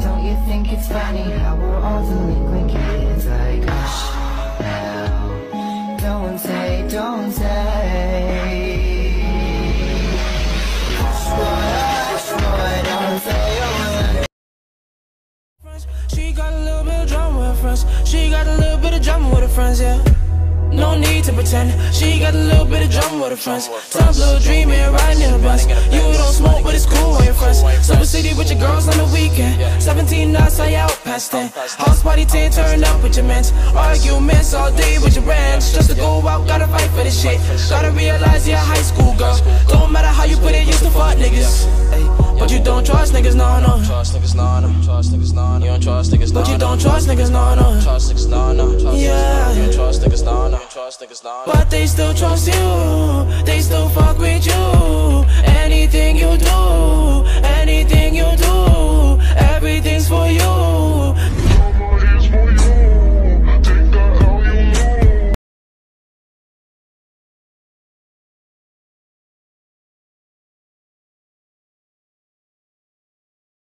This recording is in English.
Don't you think it's funny how we're all delinquent say, don't say. Boy, boy, don't say a word. She got a little bit of drama with her friends. She got a little bit of drama with her friends, yeah. No need to pretend. She got a little bit of drama with her friends. Tough little dreaming, riding in a bus. You don't smoke, but it's cool with your friends. Silver City with your girls on the weekend. 17 nights, I out past 10. House party 10, turn up with your mans. Arguments all day with. Just to go out, gotta fight for this shit. Gotta realize you're a high school girl. Don't matter how you put it, used to fuck niggas. But you don't trust niggas, no, no. Trust niggas, nah, nah. Trust niggas, nah, nah. You don't trust niggas, nah, But you don't trust niggas, no, no. Trust niggas, nah, nah. Yeah. You don't trust niggas. You don't trust niggas, nah, nah. But they still trust you,